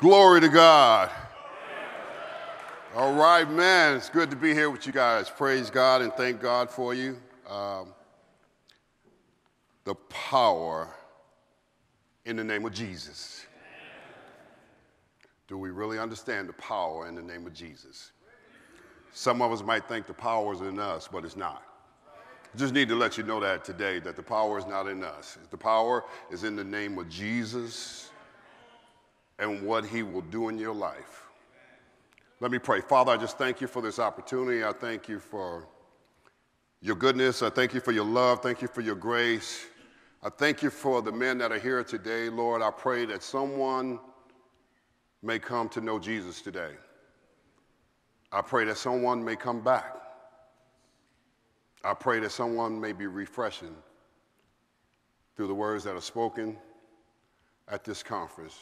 Glory to God. All right, man, it's good to be here with you guys. Praise God and thank God for you. Um, the power in the name of Jesus. Do we really understand the power in the name of Jesus? Some of us might think the power is in us, but it's not. Just need to let you know that today, that the power is not in us. The power is in the name of Jesus and what he will do in your life. Let me pray. Father, I just thank you for this opportunity. I thank you for your goodness. I thank you for your love. Thank you for your grace. I thank you for the men that are here today. Lord, I pray that someone may come to know Jesus today. I pray that someone may come back. I pray that someone may be refreshing through the words that are spoken at this conference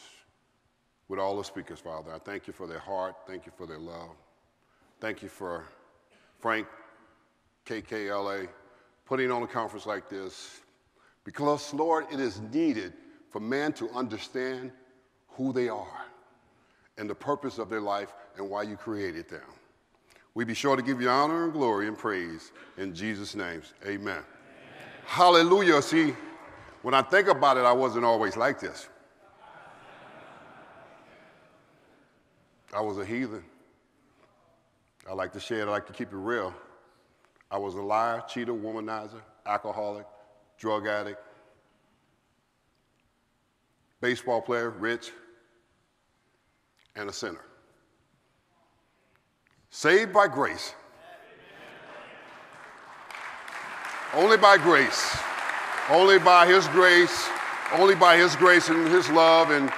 with all the speakers, Father. I thank you for their heart. Thank you for their love. Thank you for Frank, KKLA, putting on a conference like this. Because, Lord, it is needed for man to understand who they are and the purpose of their life and why you created them. We be sure to give you honor and glory and praise in Jesus' name. Amen. Amen. Hallelujah. See, when I think about it, I wasn't always like this. I was a heathen. I like to share it, I like to keep it real. I was a liar, cheater, womanizer, alcoholic, drug addict, baseball player, rich, and a sinner. Saved by grace. Only by grace. Only by His grace. Only by His grace and His love and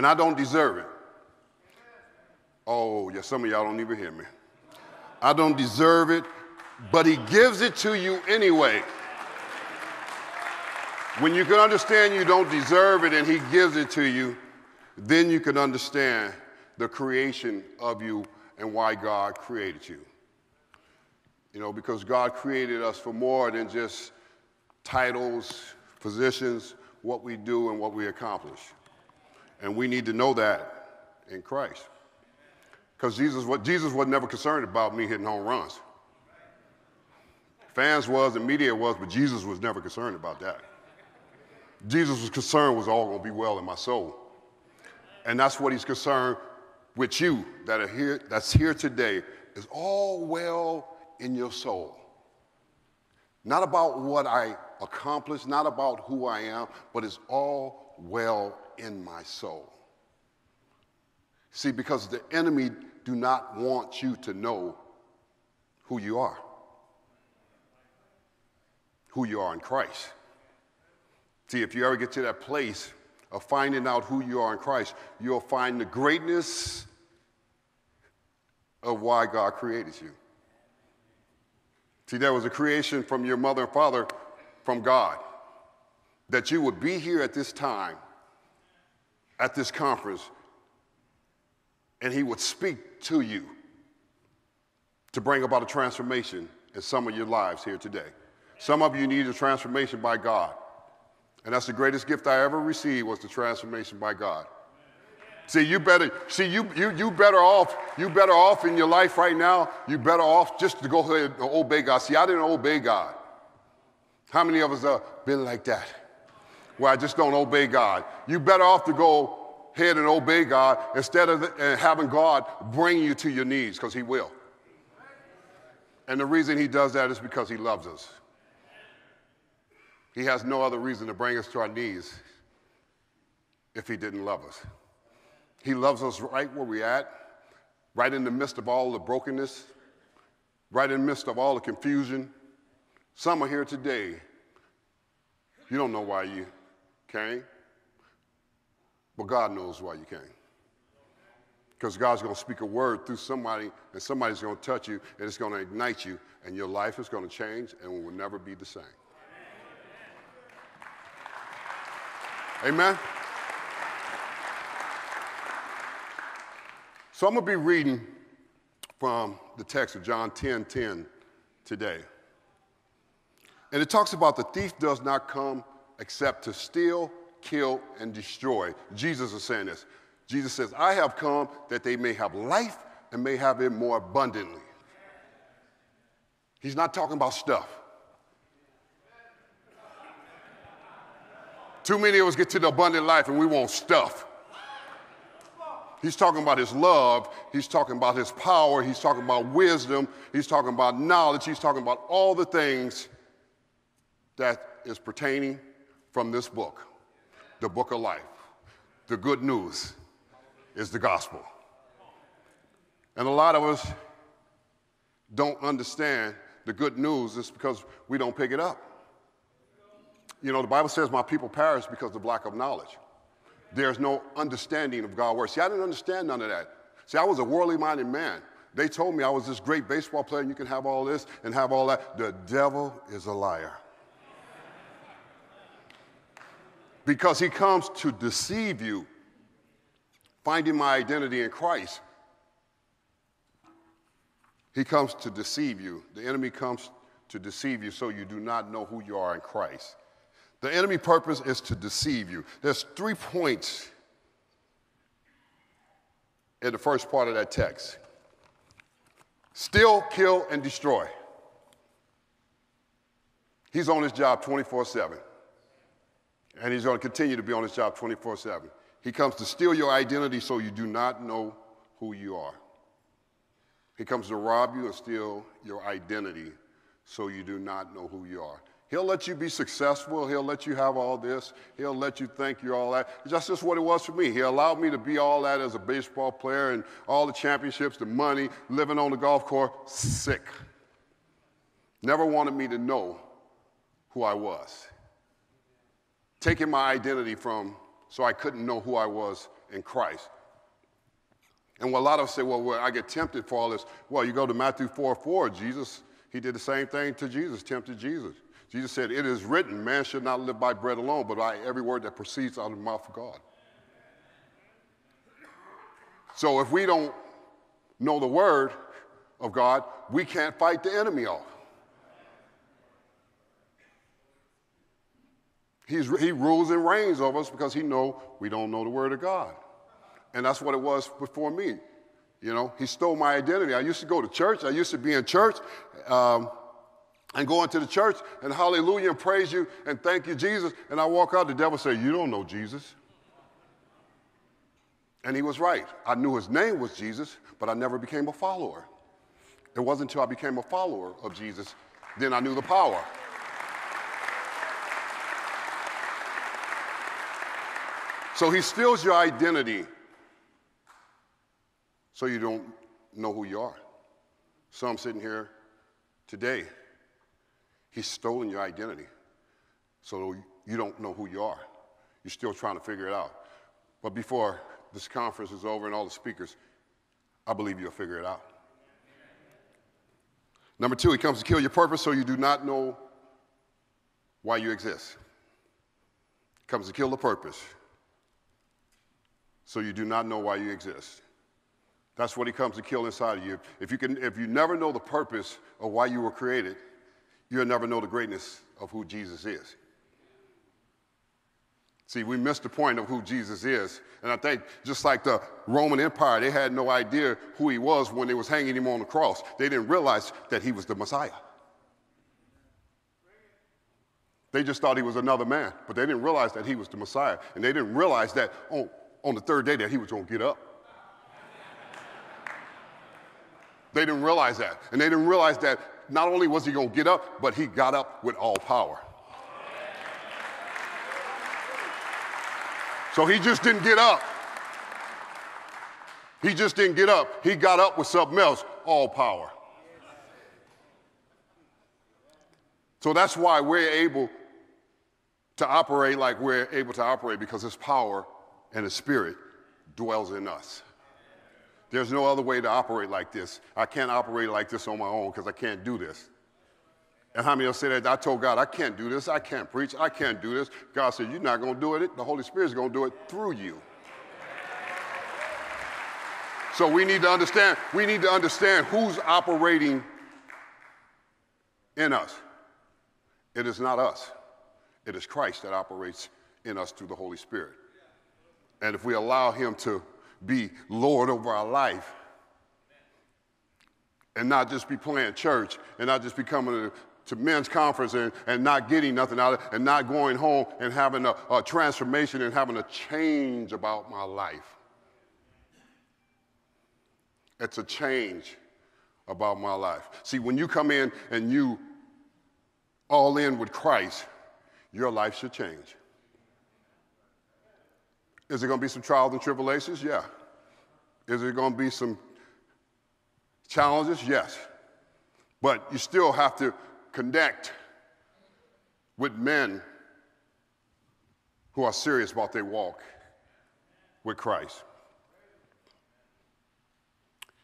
and I don't deserve it. Oh, yeah, some of y'all don't even hear me. I don't deserve it, but He gives it to you anyway. When you can understand you don't deserve it and He gives it to you, then you can understand the creation of you and why God created you. You know, because God created us for more than just titles, positions, what we do, and what we accomplish. And we need to know that in Christ. Because Jesus, Jesus was never concerned about me hitting home runs. Fans was and media was, but Jesus was never concerned about that. Jesus was concerned was all going to be well in my soul. And that's what he's concerned with you that are here, that's here today, is all well in your soul. Not about what I accomplished, not about who I am, but it's all well in my soul. See, because the enemy do not want you to know who you are. Who you are in Christ. See, if you ever get to that place of finding out who you are in Christ, you'll find the greatness of why God created you. See, there was a creation from your mother and father from God that you would be here at this time, at this conference, and He would speak to you to bring about a transformation in some of your lives here today. Some of you need a transformation by God. And that's the greatest gift I ever received was the transformation by God. See, you better see you you you better off you better off in your life right now. You better off just to go ahead and obey God. See, I didn't obey God. How many of us have been like that? Where I just don't obey God. You better off to go ahead and obey God instead of uh, having God bring you to your knees because He will. And the reason He does that is because He loves us. He has no other reason to bring us to our knees if He didn't love us. He loves us right where we're at, right in the midst of all the brokenness, right in the midst of all the confusion. Some are here today. You don't know why you came, but God knows why you came. Because God's going to speak a word through somebody, and somebody's going to touch you, and it's going to ignite you, and your life is going to change, and will never be the same. Amen. So I'm going to be reading from the text of John 10 10 today. And it talks about the thief does not come except to steal, kill, and destroy. Jesus is saying this. Jesus says, I have come that they may have life and may have it more abundantly. He's not talking about stuff. Too many of us get to the abundant life and we want stuff. He's talking about his love. He's talking about his power. He's talking about wisdom. He's talking about knowledge. He's talking about all the things that is pertaining from this book, the book of life. The good news is the gospel. And a lot of us don't understand the good news is because we don't pick it up. You know, the Bible says, My people perish because of lack of knowledge. There's no understanding of God's word. See, I didn't understand none of that. See, I was a worldly minded man. They told me I was this great baseball player and you can have all this and have all that. The devil is a liar. Because he comes to deceive you, finding my identity in Christ. He comes to deceive you. The enemy comes to deceive you so you do not know who you are in Christ. The enemy purpose is to deceive you. There's three points in the first part of that text steal, kill, and destroy. He's on his job 24 7. And he's going to continue to be on his job 24 7. He comes to steal your identity so you do not know who you are. He comes to rob you and steal your identity so you do not know who you are. He'll let you be successful. He'll let you have all this. He'll let you think you're all that. That's just what it was for me. He allowed me to be all that as a baseball player and all the championships, the money, living on the golf course, sick. Never wanted me to know who I was. Taking my identity from so I couldn't know who I was in Christ. And what a lot of us say, well, I get tempted for all this. Well, you go to Matthew 4 4, Jesus, he did the same thing to Jesus, tempted Jesus. Jesus said, It is written, man should not live by bread alone, but by every word that proceeds out of the mouth of God. So if we don't know the word of God, we can't fight the enemy off. He's, he rules and reigns over us because he know we don't know the word of God. And that's what it was before me. You know, he stole my identity. I used to go to church. I used to be in church. Um, and go into the church and hallelujah and praise you and thank you, Jesus. And I walk out, the devil say, You don't know Jesus. And he was right. I knew his name was Jesus, but I never became a follower. It wasn't until I became a follower of Jesus, then I knew the power. So he steals your identity so you don't know who you are. So I'm sitting here today He's stolen your identity. So you don't know who you are. You're still trying to figure it out. But before this conference is over and all the speakers, I believe you'll figure it out. Number two, he comes to kill your purpose so you do not know why you exist. He comes to kill the purpose so you do not know why you exist. That's what he comes to kill inside of you. If you, can, if you never know the purpose of why you were created, you'll never know the greatness of who Jesus is. See, we missed the point of who Jesus is. And I think just like the Roman Empire, they had no idea who he was when they was hanging him on the cross. They didn't realize that he was the Messiah. They just thought he was another man, but they didn't realize that he was the Messiah. And they didn't realize that on, on the third day that he was going to get up. They didn't realize that. And they didn't realize that not only was he going to get up, but he got up with all power. So he just didn't get up. He just didn't get up. He got up with something else, all power. So that's why we're able to operate like we're able to operate because his power and the spirit dwells in us. There's no other way to operate like this. I can't operate like this on my own because I can't do this. And how many will say that? I told God, I can't do this. I can't preach. I can't do this. God said, You're not going to do it. The Holy Spirit's going to do it through you. So we need to understand, we need to understand who's operating in us. It is not us. It is Christ that operates in us through the Holy Spirit. And if we allow Him to be Lord over our life and not just be playing church and not just be coming to, to men's conference and, and not getting nothing out of it and not going home and having a, a transformation and having a change about my life. It's a change about my life. See, when you come in and you all in with Christ, your life should change. Is there going to be some trials and tribulations? Yeah. Is there going to be some challenges? Yes. But you still have to connect with men who are serious about their walk with Christ.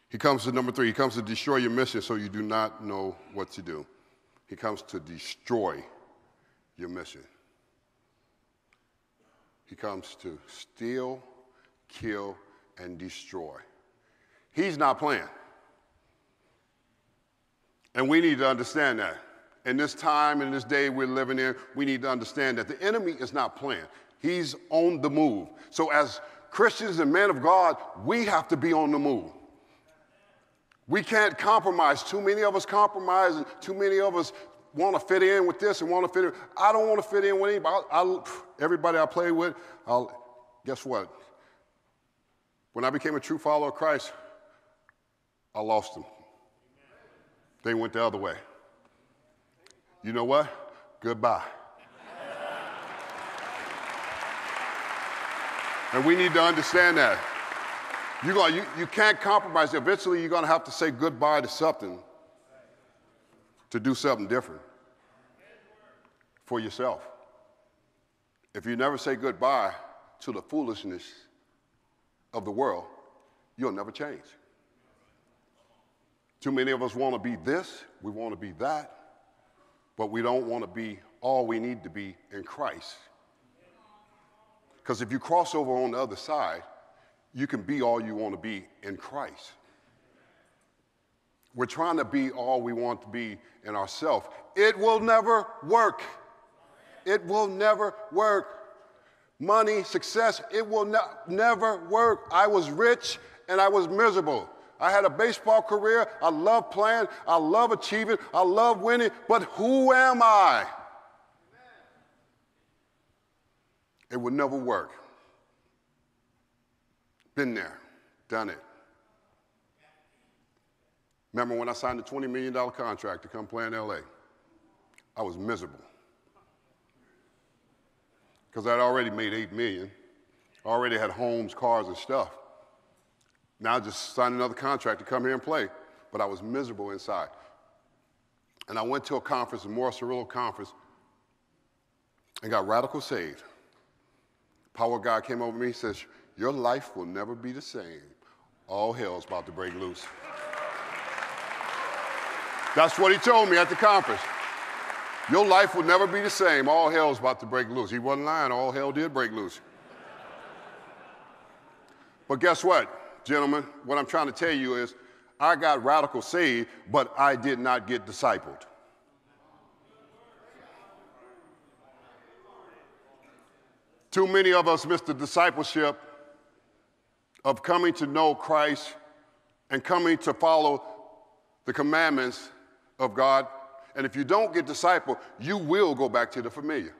He comes to number three, he comes to destroy your mission so you do not know what to do. He comes to destroy your mission. He comes to steal, kill, and destroy. He's not playing. And we need to understand that. In this time, in this day we're living in, we need to understand that the enemy is not playing. He's on the move. So, as Christians and men of God, we have to be on the move. We can't compromise. Too many of us compromise, and too many of us want to fit in with this and want to fit in. I don't want to fit in with anybody. I, I, everybody I play with, I'll, guess what? When I became a true follower of Christ, I lost them. They went the other way. You know what? Goodbye. and we need to understand that. You're going, you, you can't compromise. Eventually, you're going to have to say goodbye to something to do something different for yourself. If you never say goodbye to the foolishness of the world, you'll never change. Too many of us want to be this, we want to be that, but we don't want to be all we need to be in Christ. Because if you cross over on the other side, you can be all you want to be in Christ. We're trying to be all we want to be in ourselves. It will never work. It will never work. Money, success, it will ne- never work. I was rich and I was miserable. I had a baseball career. I love playing. I love achieving. I love winning. But who am I? It would never work. Been there, done it. Remember when I signed a $20 million contract to come play in LA? I was miserable. Because I'd already made 8 million, already had homes, cars, and stuff. Now I just signed another contract to come here and play, but I was miserable inside. And I went to a conference, a Morris Cerullo conference, and got radical saved. Power God came over me and says, your life will never be the same. All hell's about to break loose. That's what he told me at the conference. Your life will never be the same. All hell's about to break loose. He wasn't lying. All hell did break loose. But guess what, gentlemen? What I'm trying to tell you is I got radical saved, but I did not get discipled. Too many of us missed the discipleship of coming to know Christ and coming to follow the commandments of God. And if you don't get discipled, you will go back to the familiar.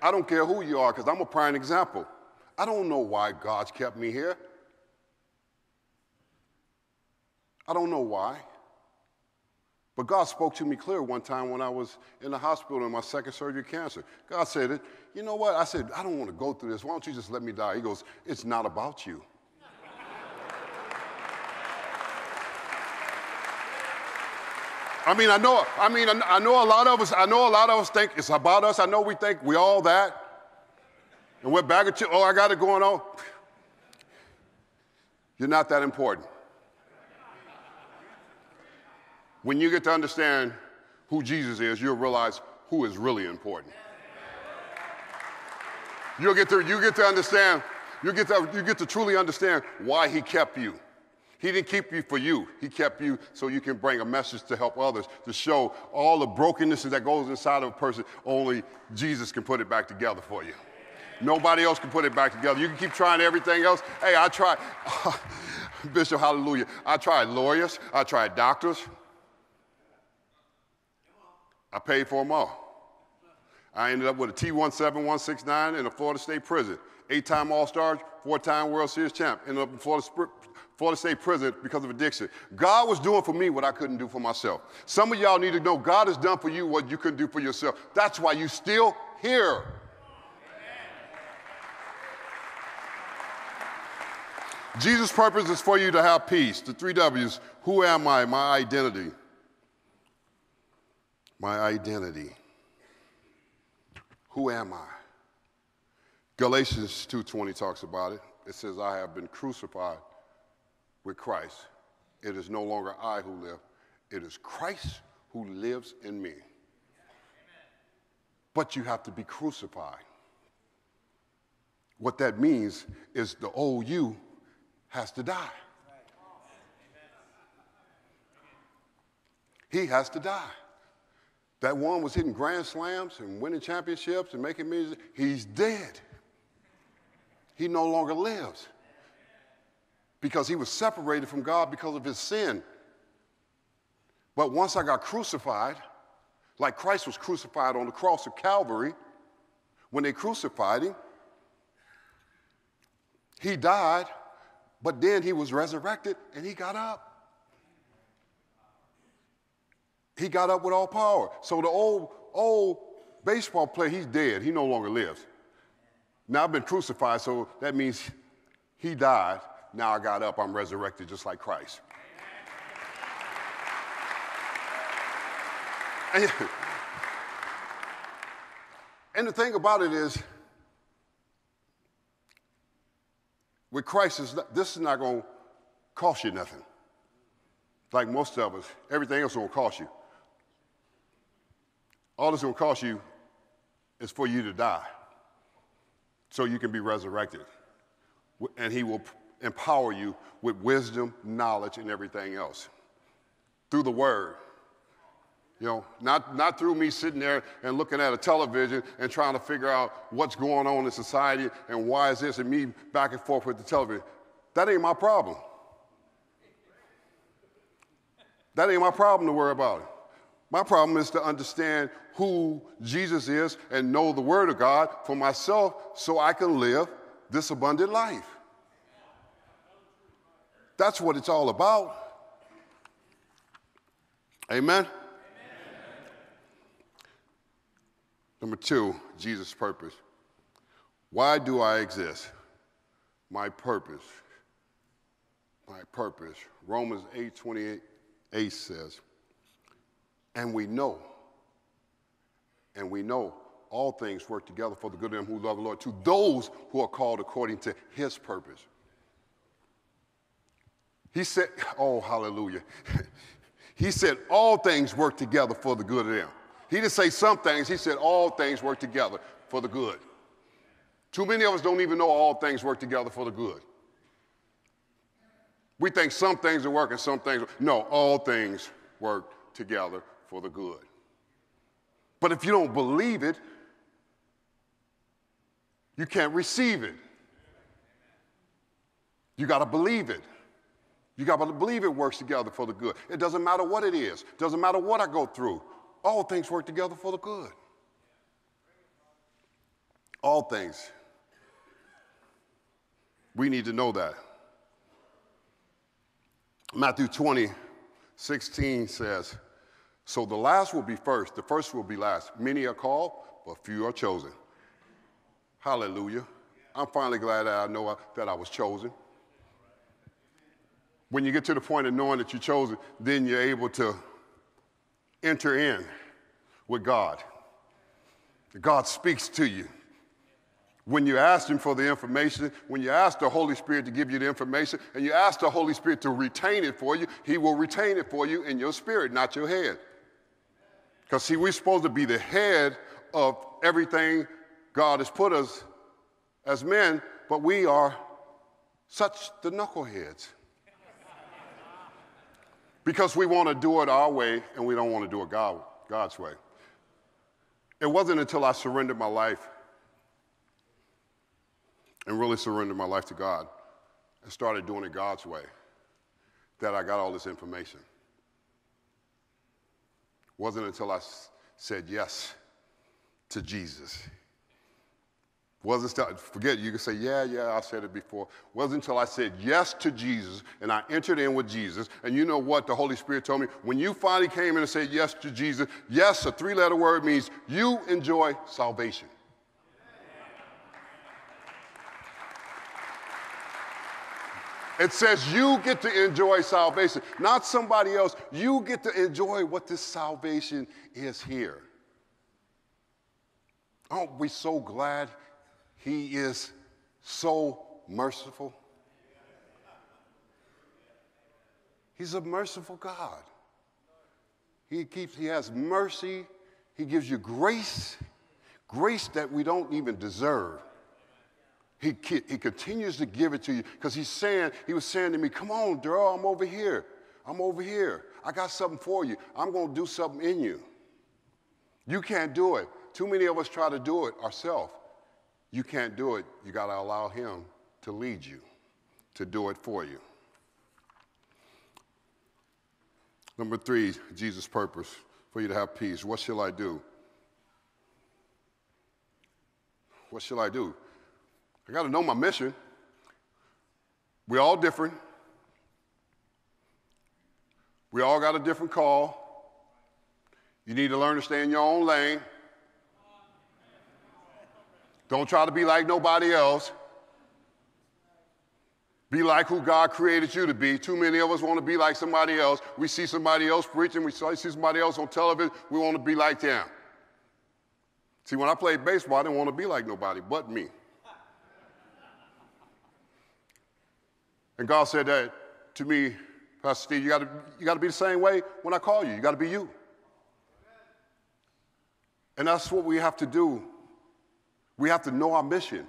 I don't care who you are, because I'm a prime example. I don't know why God's kept me here. I don't know why. But God spoke to me clear one time when I was in the hospital in my second surgery cancer. God said, You know what? I said, I don't want to go through this. Why don't you just let me die? He goes, It's not about you. I mean, I know, I mean, I know a lot of us, I know a lot of us think it's about us. I know we think we all that. And we're back at you, oh, I got it going on. You're not that important. When you get to understand who Jesus is, you'll realize who is really important. You'll get to, you get to understand, you get to, you get to truly understand why he kept you. He didn't keep you for you. He kept you so you can bring a message to help others, to show all the brokenness that goes inside of a person. Only Jesus can put it back together for you. Nobody else can put it back together. You can keep trying everything else. Hey, I tried, Bishop, hallelujah. I tried lawyers, I tried doctors. I paid for them all. I ended up with a T17169 in a Florida State prison. Eight time All Star, four time World Series champ. Ended up in Florida, Florida State prison because of addiction. God was doing for me what I couldn't do for myself. Some of y'all need to know God has done for you what you couldn't do for yourself. That's why you still here. Jesus' purpose is for you to have peace. The three W's who am I? My identity. My identity. Who am I? Galatians 2:20 talks about it. It says, I have been crucified with Christ. It is no longer I who live, it is Christ who lives in me. But you have to be crucified. What that means is the old you has to die. He has to die. That one was hitting grand slams and winning championships and making music. He's dead. He no longer lives because he was separated from God because of his sin. But once I got crucified, like Christ was crucified on the cross of Calvary, when they crucified him, he died but then he was resurrected and he got up. He got up with all power. So the old, old baseball player, he's dead. He no longer lives. Now I've been crucified, so that means he died. Now I got up, I'm resurrected just like Christ. And, the thing about it is, with Christ, this is not going to cost you nothing. Like most of us, everything else to cost you. All going to cost you is for you to die so you can be resurrected. And He will empower you with wisdom, knowledge, and everything else through the Word. You know, not, not through me sitting there and looking at a television and trying to figure out what's going on in society and why is this and me back and forth with the television. That ain't my problem. That ain't my problem to worry about. My problem is to understand who Jesus is and know the Word of God for myself so I can live this abundant life. That's what it's all about. Amen. Number two, Jesus' purpose. Why do I exist? My purpose. My purpose. Romans 8 28 says, and we know, and we know all things work together for the good of them who love the Lord, to those who are called according to his purpose. He said, oh, hallelujah. he said, all things work together for the good of them. He didn't say some things, he said all things work together for the good. Too many of us don't even know all things work together for the good. We think some things are working, some things. No, all things work together for the good. But if you don't believe it, you can't receive it. You got to believe it. You got to believe it works together for the good. It doesn't matter what it is. It doesn't matter what I go through all things work together for the good. All things. We need to know that. Matthew 20, 16 says, So the last will be first, the first will be last. Many are called, but few are chosen. Hallelujah. I'm finally glad that I know that I was chosen. When you get to the point of knowing that you chose it, then you're able to enter in with God. God speaks to you. When you ask Him for the information, when you ask the Holy Spirit to give you the information, and you ask the Holy Spirit to retain it for you, He will retain it for you in your spirit, not your head. Because, see, we're supposed to be the head of everything God has put us as men, but we are such the knuckleheads because we want to do it our way and we don't want to do it God, God's way. It wasn't until I surrendered my life and really surrendered my life to God and started doing it God's way that I got all this information. It Wasn't until I said yes to Jesus. Wasn't still, forget, you can say, yeah, yeah, I said it before. Wasn't until I said yes to Jesus and I entered in with Jesus. And you know what the Holy Spirit told me? When you finally came in and said yes to Jesus, yes, a three letter word means you enjoy salvation. It says you get to enjoy salvation, not somebody else. You get to enjoy what this salvation is here. Aren't we so glad he is so merciful? He's a merciful God. He keeps, he has mercy. He gives you grace, grace that we don't even deserve. He, he continues to give it to you because he's saying, he was saying to me, come on, Darryl, I'm over here. I'm over here. I got something for you. I'm going to do something in you. You can't do it. Too many of us try to do it ourselves. You can't do it. You got to allow him to lead you, to do it for you. Number three, Jesus' purpose for you to have peace. What shall I do? What shall I do? I got to know my mission. We're all different. We all got a different call. You need to learn to stay in your own lane. Don't try to be like nobody else. Be like who God created you to be. Too many of us want to be like somebody else. We see somebody else preaching, we see somebody else on television, we want to be like them. See, when I played baseball, I didn't want to be like nobody but me. And God said that to me, Pastor Steve, you got you to be the same way when I call you. You got to be you. And that's what we have to do. We have to know our mission.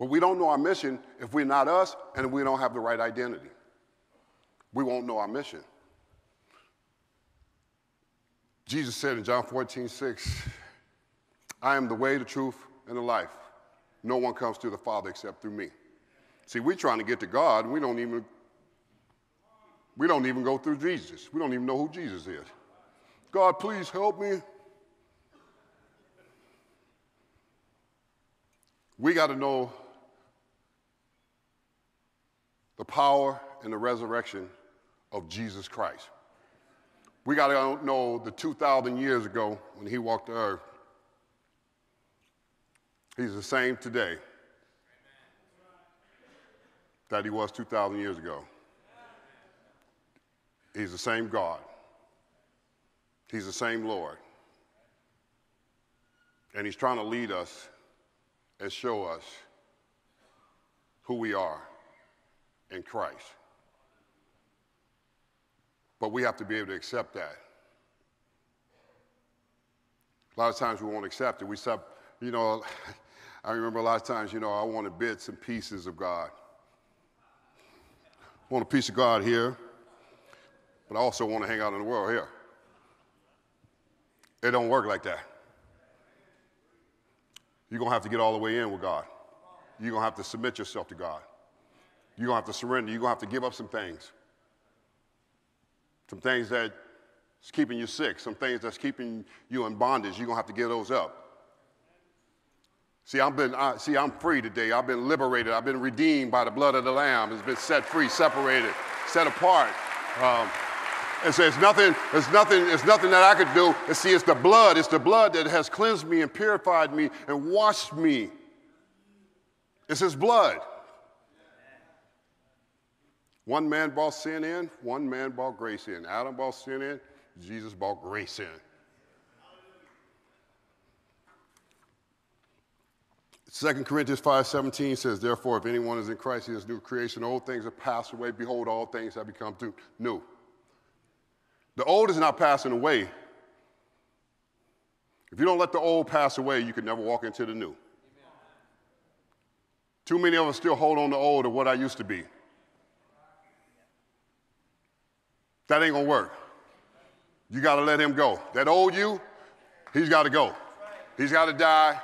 But we don't know our mission if we're not us and we don't have the right identity. We won't know our mission. Jesus said in John 14, 6, I am the way, the truth, and the life. No one comes to the Father except through me. See, we're trying to get to God, and we don't even we don't even go through Jesus. We don't even know who Jesus is. God, please help me. We got to know the power and the resurrection of Jesus Christ. We got to know the 2,000 years ago when he walked the earth. He's the same today that he was 2,000 years ago. He's the same God. He's the same Lord. And he's trying to lead us and show us who we are in Christ. But we have to be able to accept that. A lot of times we won't accept it. We accept, you know, I remember a lot of times, you know, I wanted bits and pieces of God. I want a piece of God here, but I also want to hang out in the world here. It don't work like that. You're going to have to get all the way in with God. You're going to have to submit yourself to God. You're going to have to surrender. You're going to have to give up some things. Some things that's keeping you sick, some things that's keeping you in bondage. You're going to have to give those up. See, I've been, I, see, I'm free today. I've been liberated. I've been redeemed by the blood of the Lamb. It's been set free, separated, set apart. Um, and so it's nothing, it's nothing, it's nothing that I could do. And see, it's the blood. It's the blood that has cleansed me and purified me and washed me. It's his blood. One man brought sin in, one man brought grace in. Adam brought sin in, Jesus brought grace in. 2 Corinthians 5.17 says, Therefore, if anyone is in Christ, he is new creation. Old things have passed away. Behold, all things have become new. The old is not passing away. If you don't let the old pass away, you can never walk into the new. Amen. Too many of us still hold on to old of what I used to be. That ain't gonna work. You gotta let him go. That old you, he's gotta go. He's gotta die.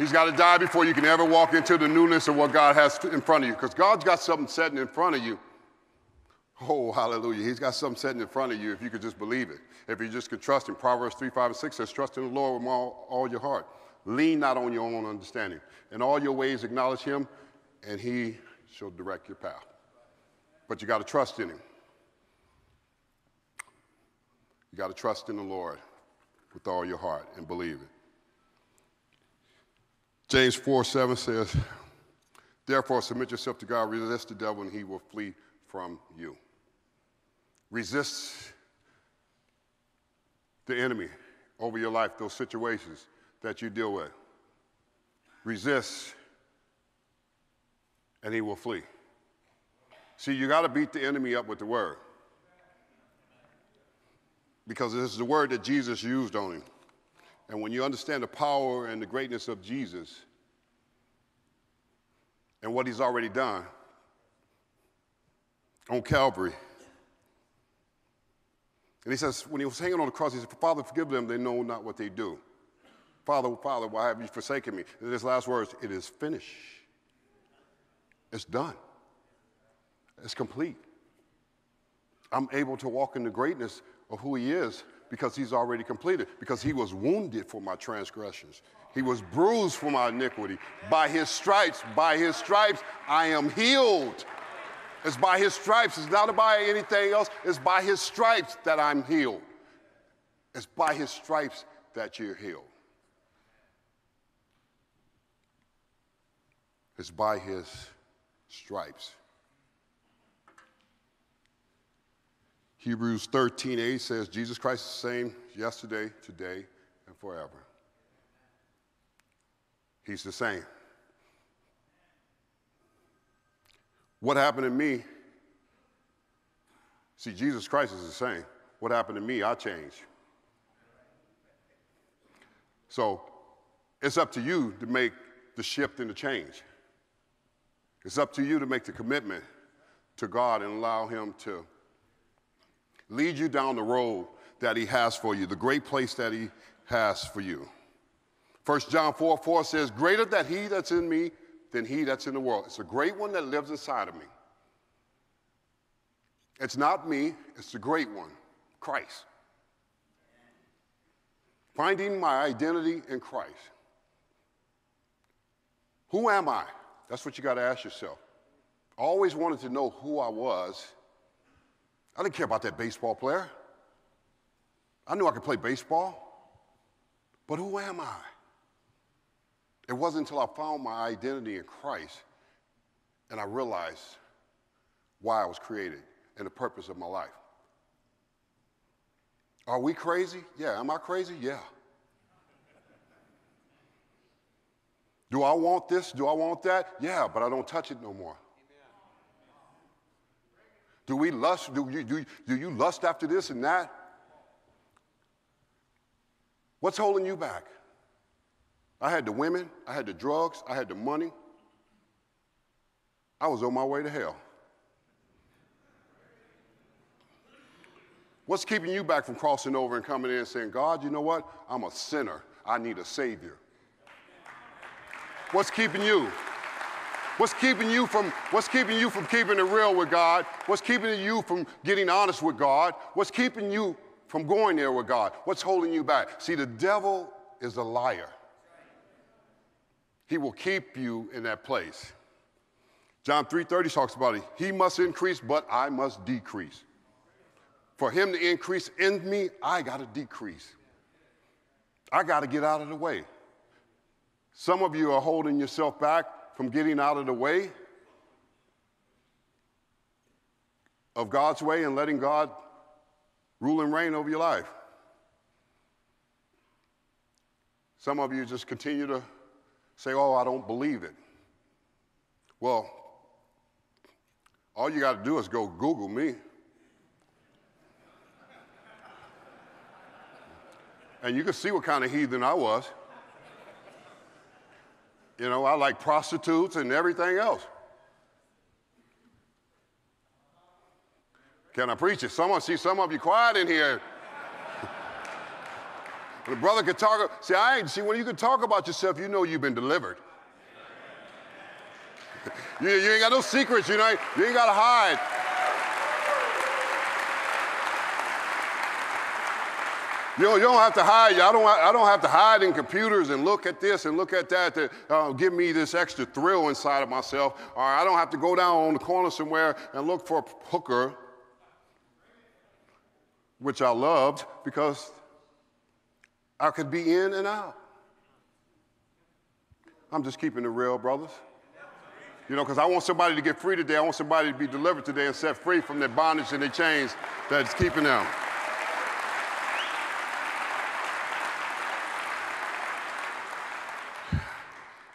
He's got to die before you can ever walk into the newness of what God has in front of you. Because God's got something setting in front of you. Oh, hallelujah. He's got something setting in front of you if you could just believe it. If you just could trust him. Proverbs 3, 5, and 6 says, Trust in the Lord with all, all your heart. Lean not on your own understanding. In all your ways, acknowledge him, and he shall direct your path. But you got to trust in him. You got to trust in the Lord with all your heart and believe it. James 4 7 says, Therefore, submit yourself to God, resist the devil, and he will flee from you. Resist the enemy over your life, those situations that you deal with. Resist, and he will flee. See, you got to beat the enemy up with the word. Because this is the word that Jesus used on him. And when you understand the power and the greatness of Jesus and what he's already done on Calvary, and he says, when he was hanging on the cross, he said, Father, forgive them, they know not what they do. Father, Father, why have you forsaken me? And his last words, it is finished. It's done. It's complete. I'm able to walk in the greatness of who he is because he's already completed, because he was wounded for my transgressions. He was bruised for my iniquity. By his stripes, by his stripes, I am healed. It's by his stripes. It's not by anything else. It's by his stripes that I'm healed. It's by his stripes that you're healed. It's by his stripes. Hebrews 13, 8 says, Jesus Christ is the same yesterday, today, and forever. He's the same. What happened to me? See, Jesus Christ is the same. What happened to me, I changed. So it's up to you to make the shift and the change. It's up to you to make the commitment to God and allow Him to lead you down the road that He has for you, the great place that He has for you. 1 John 4 4 says, Greater that He that's in me than He that's in the world. It's a great one that lives inside of me. It's not me, it's the great one, Christ. Finding my identity in Christ. Who am I? That's what you got to ask yourself. I always wanted to know who I was I didn't care about that baseball player. I knew I could play baseball, but who am I? It wasn't until I found my identity in Christ and I realized why I was created and the purpose of my life. Are we crazy? Yeah. Am I crazy? Yeah. Do I want this? Do I want that? Yeah, but I don't touch it no more. Do we lust? Do you, do, do you lust after this and that? What's holding you back? I had the women, I had the drugs, I had the money. I was on my way to hell. What's keeping you back from crossing over and coming in and saying, God, you know what? I'm a sinner. I need a Savior. What's keeping you? What's keeping you from what's keeping you from keeping it real with God? What's keeping you from getting honest with God? What's keeping you from going there with God? What's holding you back? See, the devil is a liar. He will keep you in that place. John 3:30 talks about it. He must increase, but I must decrease. For him to increase in me, I got to decrease. I got to get out of the way. Some of you are holding yourself back from getting out of the way of God's way and letting God rule and reign over your life. Some of you just continue to say, Oh, I don't believe it. Well, all you got to do is go Google me. And you can see what kind of heathen I was. You know, I like prostitutes and everything else. Can I preach it? Someone see some of you quiet in here. A brother can talk, see, I ain't, see, when you can talk about yourself, you know you've been delivered. you, you ain't got no secrets, you know, you ain't got to hide. You don't, you don't have to hide. I don't, I don't have to hide in computers and look at this and look at that to uh, give me this extra thrill inside of myself. Or I don't have to go down on the corner somewhere and look for a hooker, which I loved because I could be in and out. I'm just keeping it real, brothers. You know, because I want somebody to get free today. I want somebody to be delivered today and set free from their bondage and their chains that's keeping them.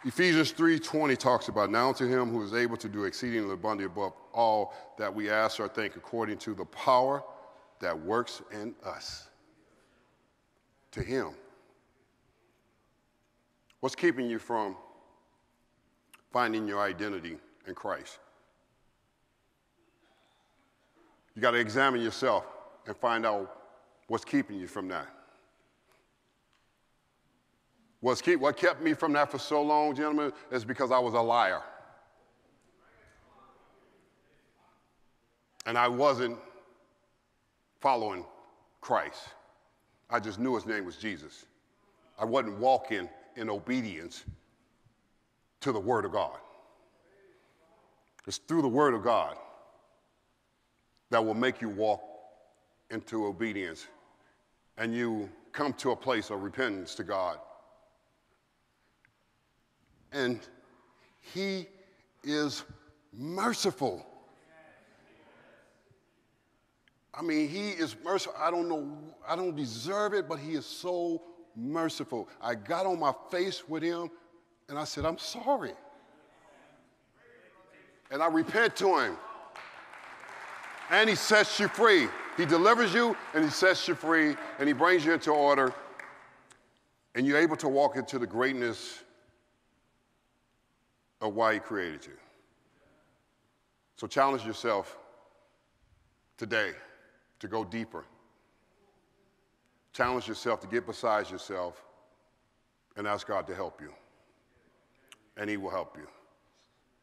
Ephesians 3:20 talks about now to him who is able to do exceedingly abundantly above all that we ask or think according to the power that works in us. To him. What's keeping you from finding your identity in Christ? You got to examine yourself and find out what's keeping you from that. What's keep, what kept me from that for so long, gentlemen, is because I was a liar. And I wasn't following Christ. I just knew his name was Jesus. I wasn't walking in obedience to the Word of God. It's through the Word of God that will make you walk into obedience and you come to a place of repentance to God and he is merciful. I mean, he is merciful. I don't know, I don't deserve it, but he is so merciful. I got on my face with him and I said, I'm sorry. And I repent to him. And he sets you free. He delivers you and he sets you free and he brings you into order. And you're able to walk into the greatness of why He created you. So challenge yourself today to go deeper. Challenge yourself to get beside yourself and ask God to help you. And He will help you.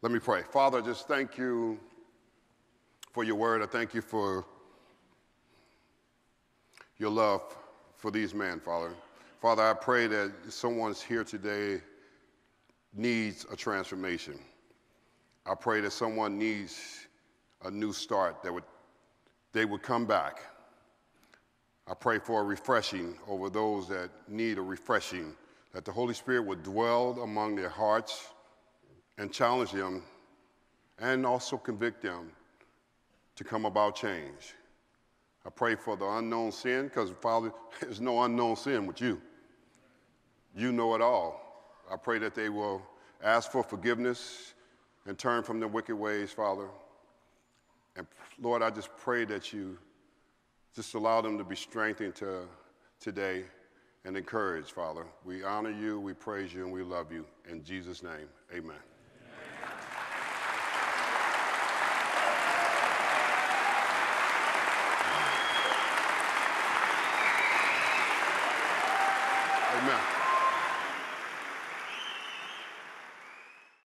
Let me pray. Father, just thank you for your word. I thank you for your love for these men, Father. Father, I pray that someone's here today needs a transformation. I pray that someone needs a new start, that would, they would come back. I pray for a refreshing over those that need a refreshing, that the Holy Spirit would dwell among their hearts and challenge them and also convict them to come about change. I pray for the unknown sin because, Father, there's no unknown sin with you. You know it all. I pray that they will ask for forgiveness and turn from their wicked ways, Father. And Lord, I just pray that you just allow them to be strengthened to, today and encouraged, Father. We honor you, we praise you, and we love you. In Jesus' name, amen.